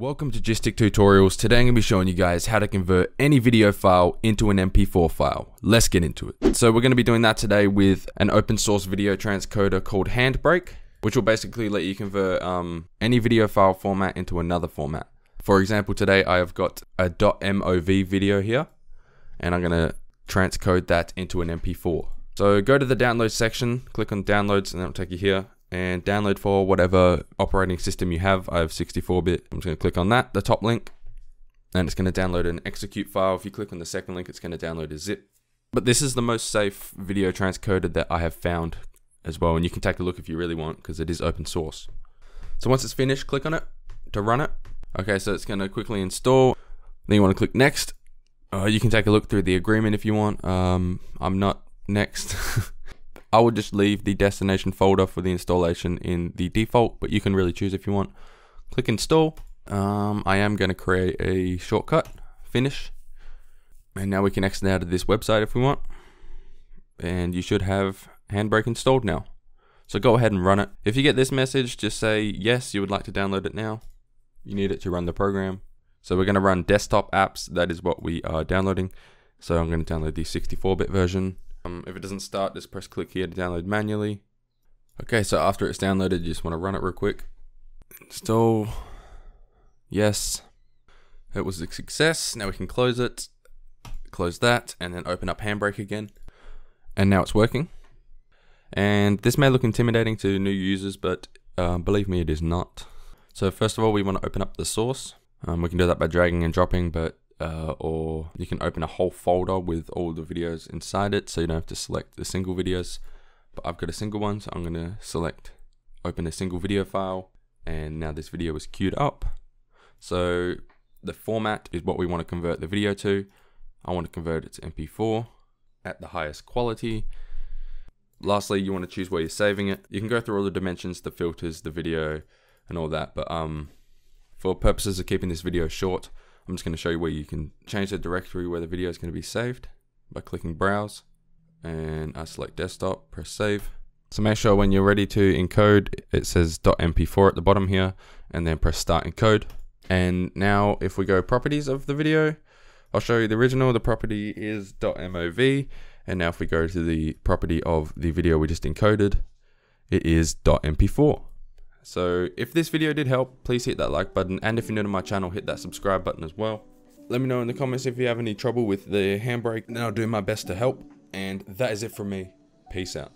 Welcome to Gystic Tutorials. Today I'm going to be showing you guys how to convert any video file into an MP4 file. Let's get into it. So we're going to be doing that today with an open source video transcoder called Handbrake, which will basically let you convert um, any video file format into another format. For example, today I have got a .mov video here, and I'm going to transcode that into an MP4. So go to the download section, click on downloads, and that'll take you here and download for whatever operating system you have. I have 64-bit. I'm just going to click on that, the top link, and it's going to download an execute file. If you click on the second link, it's going to download a zip. But this is the most safe video transcoded that I have found as well, and you can take a look if you really want because it is open source. So once it's finished, click on it to run it. Okay, so it's going to quickly install. Then you want to click next. Uh, you can take a look through the agreement if you want. Um, I'm not next. I would just leave the destination folder for the installation in the default, but you can really choose if you want. Click install. Um, I am going to create a shortcut, finish. And now we can exit out of this website if we want. And you should have Handbrake installed now. So go ahead and run it. If you get this message, just say yes, you would like to download it now. You need it to run the program. So we're going to run desktop apps. That is what we are downloading. So I'm going to download the 64-bit version. Um, if it doesn't start, just press click here to download manually. Okay, so after it's downloaded, you just want to run it real quick. Install. Yes. It was a success. Now we can close it. Close that, and then open up Handbrake again. And now it's working. And this may look intimidating to new users, but uh, believe me, it is not. So first of all, we want to open up the source. Um, we can do that by dragging and dropping, but uh, or you can open a whole folder with all the videos inside it so you don't have to select the single videos. But I've got a single one so I'm going to select open a single video file and now this video is queued up. So the format is what we want to convert the video to. I want to convert it to MP4 at the highest quality. Lastly you want to choose where you're saving it. You can go through all the dimensions the filters the video and all that but um for purposes of keeping this video short I'm just going to show you where you can change the directory where the video is going to be saved by clicking browse and I select desktop, press save. So make sure when you're ready to encode, it says .mp4 at the bottom here and then press start encode. And now if we go properties of the video, I'll show you the original, the property is .mov. And now if we go to the property of the video we just encoded, it is .mp4. So if this video did help, please hit that like button. And if you're new to my channel, hit that subscribe button as well. Let me know in the comments if you have any trouble with the handbrake, and I'll do my best to help. And that is it from me. Peace out.